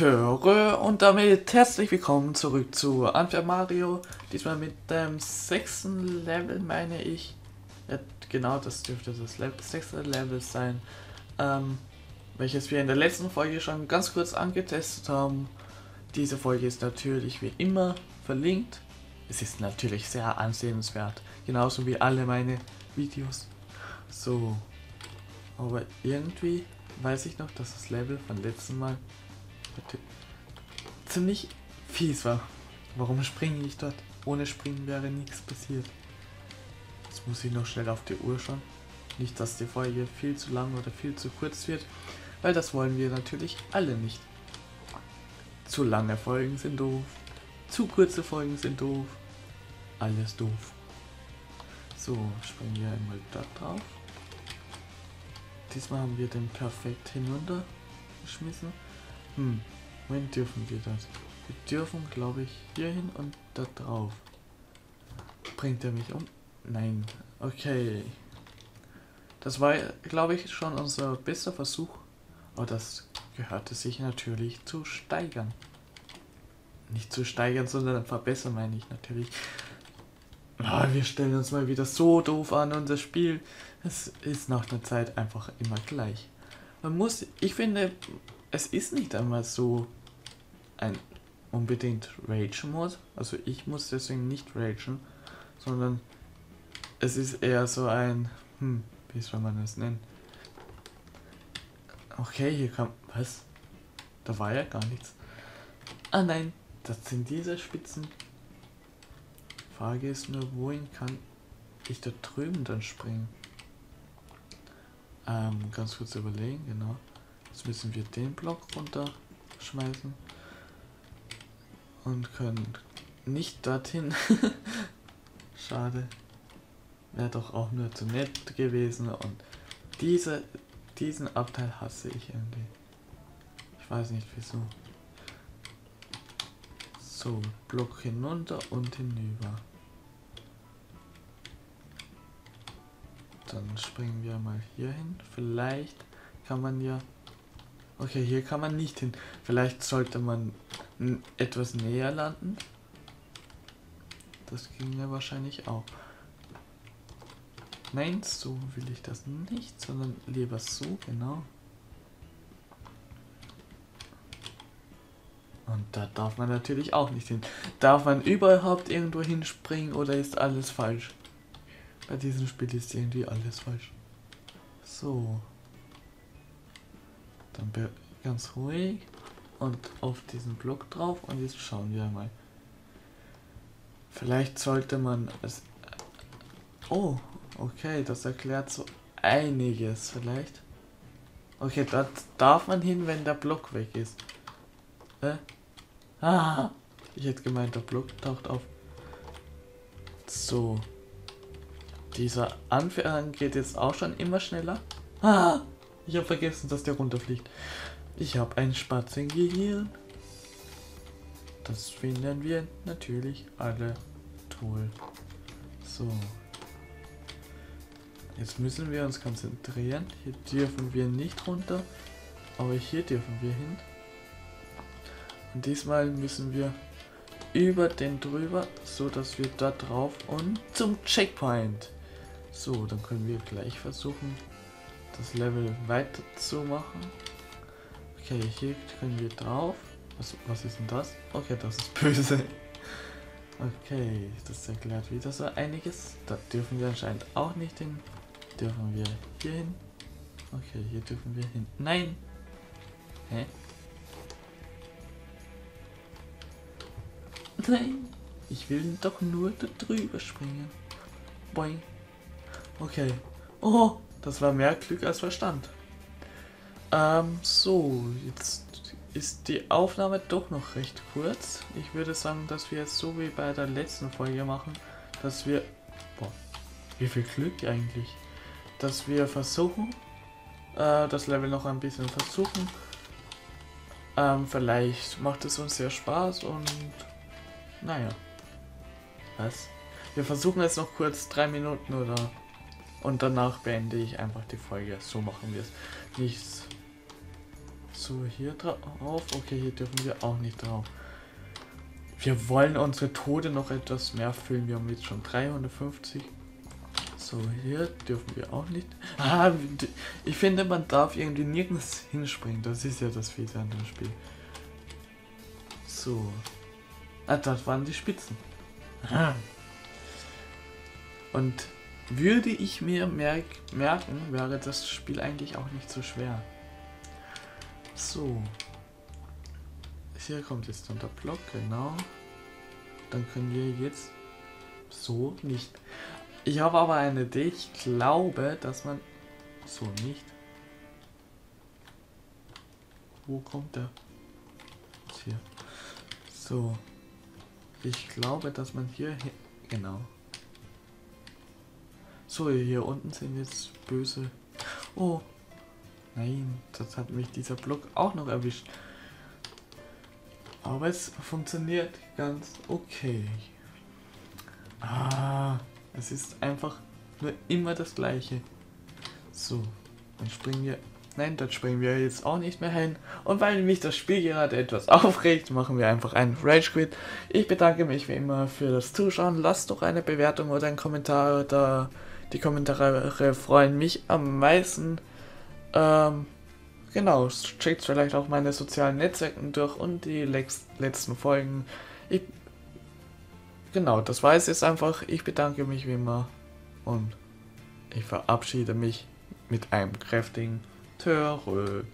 Töre und damit herzlich willkommen zurück zu Unfair Mario. Diesmal mit dem sechsten Level, meine ich. Ja, genau, das dürfte das sechste Level sein. Ähm, welches wir in der letzten Folge schon ganz kurz angetestet haben. Diese Folge ist natürlich wie immer verlinkt. Es ist natürlich sehr ansehenswert, genauso wie alle meine Videos. So, aber irgendwie weiß ich noch, dass das Level von letzten Mal ziemlich fies war. Warum springe ich dort? Ohne Springen wäre nichts passiert. Jetzt muss ich noch schnell auf die Uhr schauen. Nicht, dass die Folge viel zu lang oder viel zu kurz wird, weil das wollen wir natürlich alle nicht. Zu lange Folgen sind doof, zu kurze Folgen sind doof, alles doof. So, springen wir einmal da drauf. Diesmal haben wir den perfekt hinunter geschmissen. Hm, wohin dürfen wir das? Wir dürfen, glaube ich, hier hin und da drauf. Bringt er mich um? Nein. Okay. Das war, glaube ich, schon unser bester Versuch. Aber das gehörte sich natürlich zu steigern. Nicht zu steigern, sondern verbessern, meine ich natürlich. Oh, wir stellen uns mal wieder so doof an das Spiel, es ist nach einer Zeit einfach immer gleich. Man muss, ich finde, es ist nicht einmal so ein unbedingt Rage-Mod. Also ich muss deswegen nicht ragen, sondern es ist eher so ein, hm, wie soll man das nennen? Okay, hier kam, was? Da war ja gar nichts. Ah nein, das sind diese Spitzen. Frage ist nur, wohin kann ich da drüben dann springen? Ähm, ganz kurz überlegen, genau. Jetzt müssen wir den Block runterschmeißen. Und können nicht dorthin. Schade. Wäre doch auch nur zu nett gewesen. Und diese, diesen Abteil hasse ich irgendwie. Ich weiß nicht wieso. So, Block hinunter und hinüber. Dann springen wir mal hier hin. Vielleicht kann man ja Okay, hier kann man nicht hin. Vielleicht sollte man etwas näher landen. Das ging ja wahrscheinlich auch. Meinst du, will ich das nicht, sondern lieber so, genau. Und da darf man natürlich auch nicht hin. Darf man überhaupt irgendwo hinspringen oder ist alles falsch? Bei diesem Spiel ist irgendwie alles falsch. So. Dann ganz ruhig und auf diesen Block drauf und jetzt schauen wir mal. Vielleicht sollte man es... Oh, okay, das erklärt so einiges vielleicht. Okay, da darf man hin, wenn der Block weg ist. Äh? Ah, ich hätte gemeint, der Block taucht auf. So. Dieser Anfang geht jetzt auch schon immer schneller. Ah! Ich habe vergessen, dass der runterfliegt. Ich habe ein Spatzengehirn. Das finden wir natürlich alle toll. So. Jetzt müssen wir uns konzentrieren. Hier dürfen wir nicht runter, aber hier dürfen wir hin. Und diesmal müssen wir über den drüber, so dass wir da drauf und zum Checkpoint. So, dann können wir gleich versuchen, das Level weiterzumachen. Okay, hier können wir drauf. Was, was ist denn das? Okay, das ist böse. Okay, das erklärt wieder so einiges. Da dürfen wir anscheinend auch nicht hin. Dürfen wir hier hin? Okay, hier dürfen wir hin. Nein! Hä? Nein! Ich will doch nur da drüber springen. Boing. Okay. Oh, das war mehr Glück als Verstand. Ähm, so, jetzt ist die Aufnahme doch noch recht kurz. Ich würde sagen, dass wir jetzt so wie bei der letzten Folge machen, dass wir... Boah, wie viel Glück eigentlich. Dass wir versuchen, äh, das Level noch ein bisschen versuchen. Ähm, vielleicht macht es uns sehr Spaß und... Naja. Was? Wir versuchen jetzt noch kurz drei Minuten oder und danach beende ich einfach die Folge. So machen wir es. Nichts So, hier drauf. Okay, hier dürfen wir auch nicht drauf. Wir wollen unsere Tode noch etwas mehr füllen. Wir haben jetzt schon 350. So, hier dürfen wir auch nicht. Ah, ich finde, man darf irgendwie nirgends hinspringen. Das ist ja das Fiese an dem Spiel. So. Ah, das waren die Spitzen. Ah. Und würde ich mir merk merken, wäre das Spiel eigentlich auch nicht so schwer. So. Hier kommt jetzt dann der Block, genau. Dann können wir jetzt so nicht. Ich habe aber eine Idee. Ich glaube, dass man so nicht. Wo kommt der? Hier. So. Ich glaube, dass man hier genau. So, hier unten sind jetzt böse. Oh. Nein, das hat mich dieser Block auch noch erwischt. Aber es funktioniert ganz okay. Ah, es ist einfach nur immer das gleiche. So, dann springen wir Nein, dort springen wir jetzt auch nicht mehr hin. Und weil mich das Spiel gerade etwas aufregt, machen wir einfach einen Rage Quit. Ich bedanke mich wie immer für das Zuschauen. Lasst doch eine Bewertung oder einen Kommentar da. Die Kommentare freuen mich am meisten. Ähm, genau, checkt vielleicht auch meine sozialen Netzwerke durch und die letzten Folgen. Ich, genau, das war es jetzt einfach. Ich bedanke mich wie immer und ich verabschiede mich mit einem kräftigen Töre.